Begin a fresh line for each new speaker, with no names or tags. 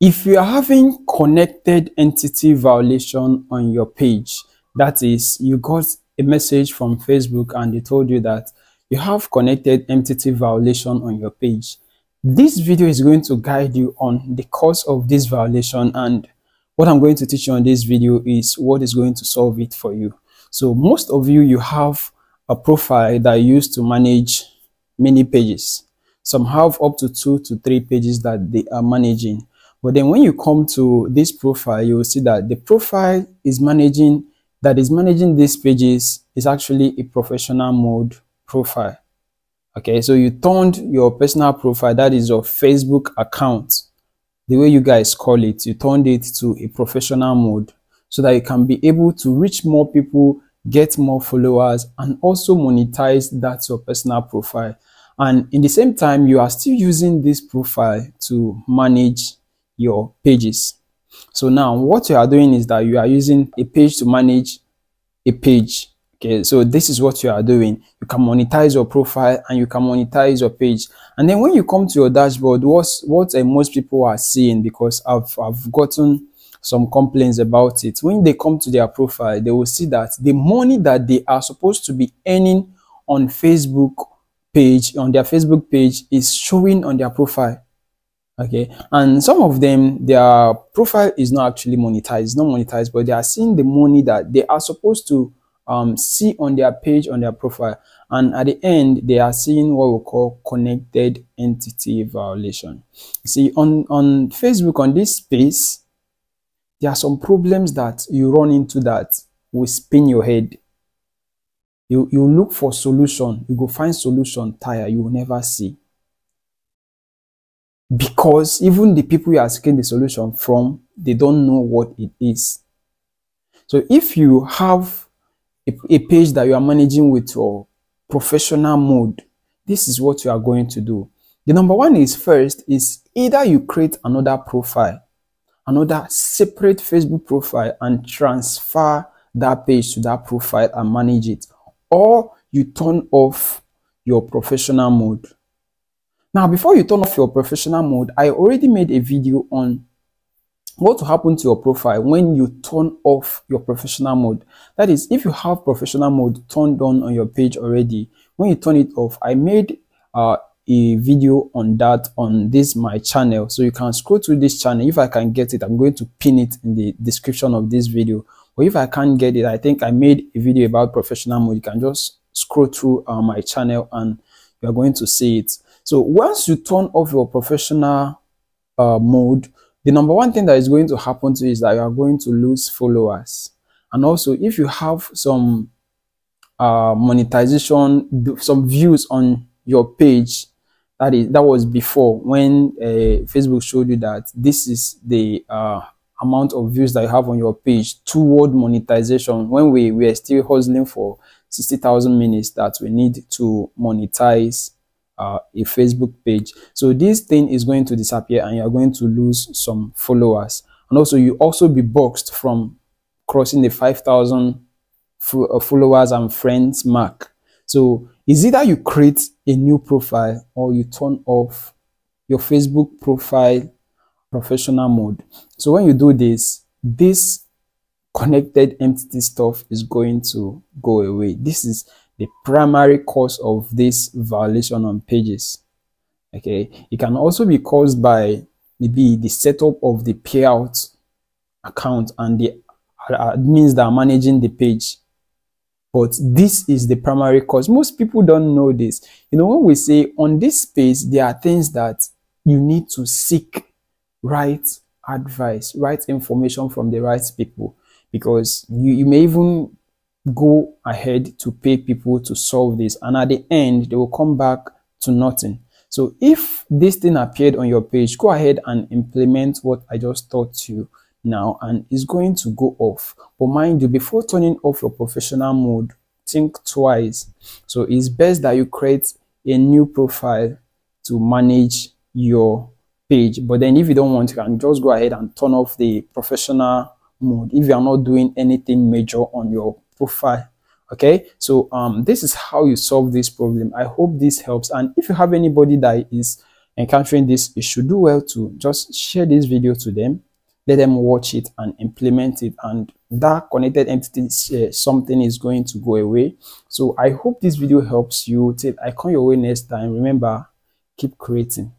if you are having connected entity violation on your page, that is, you got a message from Facebook and they told you that you have connected entity violation on your page. This video is going to guide you on the cause of this violation and what I'm going to teach you on this video is what is going to solve it for you. So most of you, you have a profile that you use to manage many pages. Some have up to two to three pages that they are managing. But then when you come to this profile, you will see that the profile is managing, that is managing these pages is actually a professional mode profile. Okay, so you turned your personal profile, that is your Facebook account, the way you guys call it, you turned it to a professional mode so that you can be able to reach more people, get more followers, and also monetize that your personal profile. And in the same time, you are still using this profile to manage your pages. So now what you are doing is that you are using a page to manage a page. Okay, so this is what you are doing. You can monetize your profile and you can monetize your page. And then when you come to your dashboard, what's what uh, most people are seeing because I've I've gotten some complaints about it. When they come to their profile, they will see that the money that they are supposed to be earning on Facebook page, on their Facebook page, is showing on their profile okay? And some of them their profile is not actually monetized. Not monetized but they are seeing the money that they are supposed to um, see on their page on their profile. And at the end they are seeing what we call connected entity violation. See on on facebook on this space there are some problems that you run into that will spin your head. You you look for solution. You go find solution tire. You will never see because even the people you are seeking the solution from, they don't know what it is. So if you have a, a page that you are managing with your professional mode, this is what you are going to do. The number one is first is either you create another profile, another separate Facebook profile and transfer that page to that profile and manage it, or you turn off your professional mode. Now, before you turn off your professional mode, I already made a video on what will happen to your profile when you turn off your professional mode. That is, if you have professional mode turned on on your page already, when you turn it off, I made uh, a video on that on this my channel. So you can scroll through this channel. If I can get it, I'm going to pin it in the description of this video. Or if I can't get it, I think I made a video about professional mode. You can just scroll through uh, my channel and you're going to see it. So once you turn off your professional uh, mode, the number one thing that is going to happen to you is that you are going to lose followers. And also, if you have some uh, monetization, some views on your page, that is that was before when uh, Facebook showed you that this is the uh, amount of views that you have on your page toward monetization. When we we are still hustling for 60,000 minutes that we need to monetize uh, a Facebook page. So this thing is going to disappear and you're going to lose some followers. And also you also be boxed from crossing the 5,000 uh, followers and friends mark. So is either you create a new profile or you turn off your Facebook profile professional mode. So when you do this, this connected entity stuff is going to go away. This is the primary cause of this violation on pages. Okay, it can also be caused by maybe the setup of the payout account and the admins that are managing the page. But this is the primary cause. Most people don't know this. You know, when we say on this page, there are things that you need to seek right advice, right information from the right people because you, you may even go ahead to pay people to solve this and at the end they will come back to nothing. So if this thing appeared on your page go ahead and implement what i just taught you now and it's going to go off. But mind you before turning off your professional mode think twice. So it's best that you create a new profile to manage your page. But then if you don't want you can just go ahead and turn off the professional mode. If you are not doing anything major on your profile okay? So um this is how you solve this problem. I hope this helps. And if you have anybody that is encountering this you should do well to just share this video to them. Let them watch it and implement it. And that connected entity uh, something is going to go away. So i hope this video helps you. Till i come your way next time remember keep creating